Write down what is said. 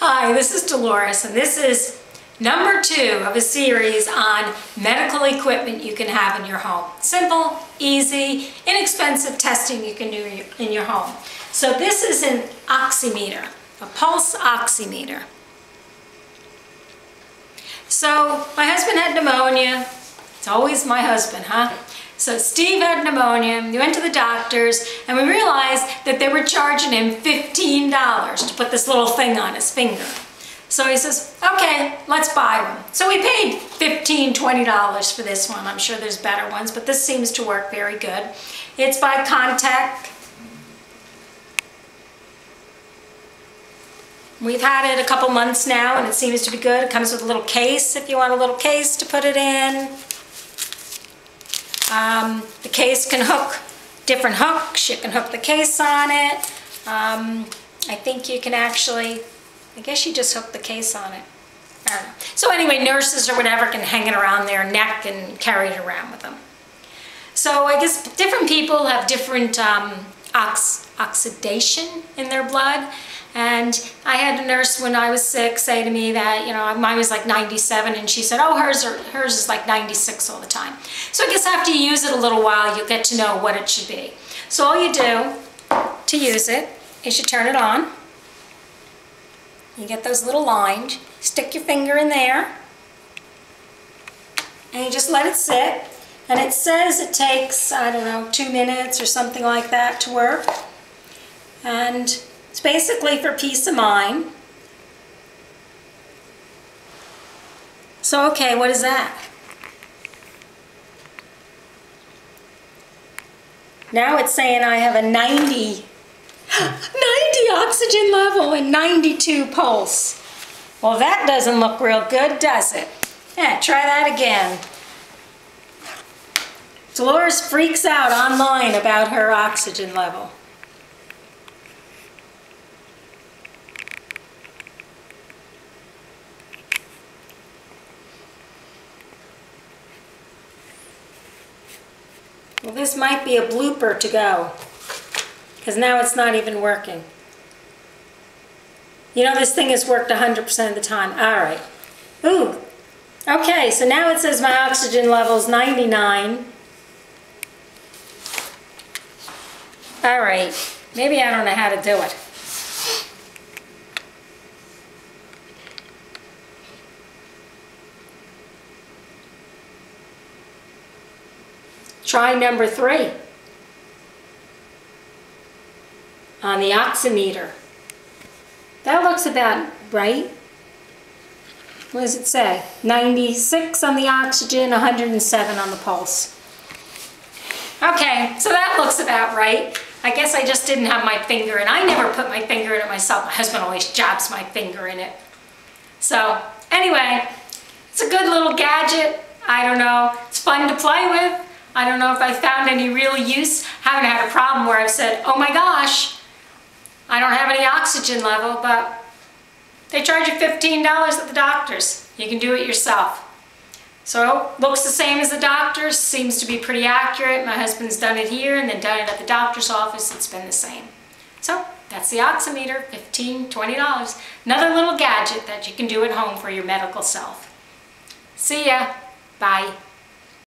Hi, this is Dolores, and this is number two of a series on medical equipment you can have in your home. Simple, easy, inexpensive testing you can do in your home. So this is an oximeter, a pulse oximeter. So my husband had pneumonia. It's always my husband, huh? So Steve had pneumonia, we went to the doctors, and we realized that they were charging him $15 to put this little thing on his finger. So he says, okay, let's buy one. So we paid $15, $20 for this one. I'm sure there's better ones, but this seems to work very good. It's by Contec. We've had it a couple months now and it seems to be good. It comes with a little case if you want a little case to put it in. Um, the case can hook different hooks. You can hook the case on it. Um, I think you can actually, I guess you just hook the case on it. So anyway, nurses or whatever can hang it around their neck and carry it around with them. So I guess different people have different um, ox oxidation in their blood. And I had a nurse when I was sick say to me that, you know, mine was like 97 and she said, oh, hers, are, hers is like 96 all the time. So I guess after you use it a little while, you'll get to know what it should be. So all you do to use it is you turn it on. You get those little lines, stick your finger in there, and you just let it sit. And it says it takes, I don't know, two minutes or something like that to work. And it's basically for peace of mind. So, okay, what is that? Now it's saying I have a 90, 90 oxygen level and 92 pulse. Well, that doesn't look real good, does it? Yeah, try that again. Dolores freaks out online about her oxygen level. Well, this might be a blooper to go because now it's not even working. You know, this thing has worked 100% of the time. All right. Ooh. Okay, so now it says my oxygen level is 99. All right. Maybe I don't know how to do it. Try number three on the oximeter. That looks about right. What does it say? 96 on the oxygen, 107 on the pulse. Okay, so that looks about right. I guess I just didn't have my finger in. I never put my finger in it myself. My husband always jabs my finger in it. So anyway, it's a good little gadget. I don't know. It's fun to play with. I don't know if I found any real use. Haven't had a problem where I've said, oh my gosh, I don't have any oxygen level, but they charge you $15 at the doctor's. You can do it yourself. So looks the same as the doctor's, seems to be pretty accurate. My husband's done it here and then done it at the doctor's office. It's been the same. So that's the oximeter, $15, $20. Another little gadget that you can do at home for your medical self. See ya. Bye.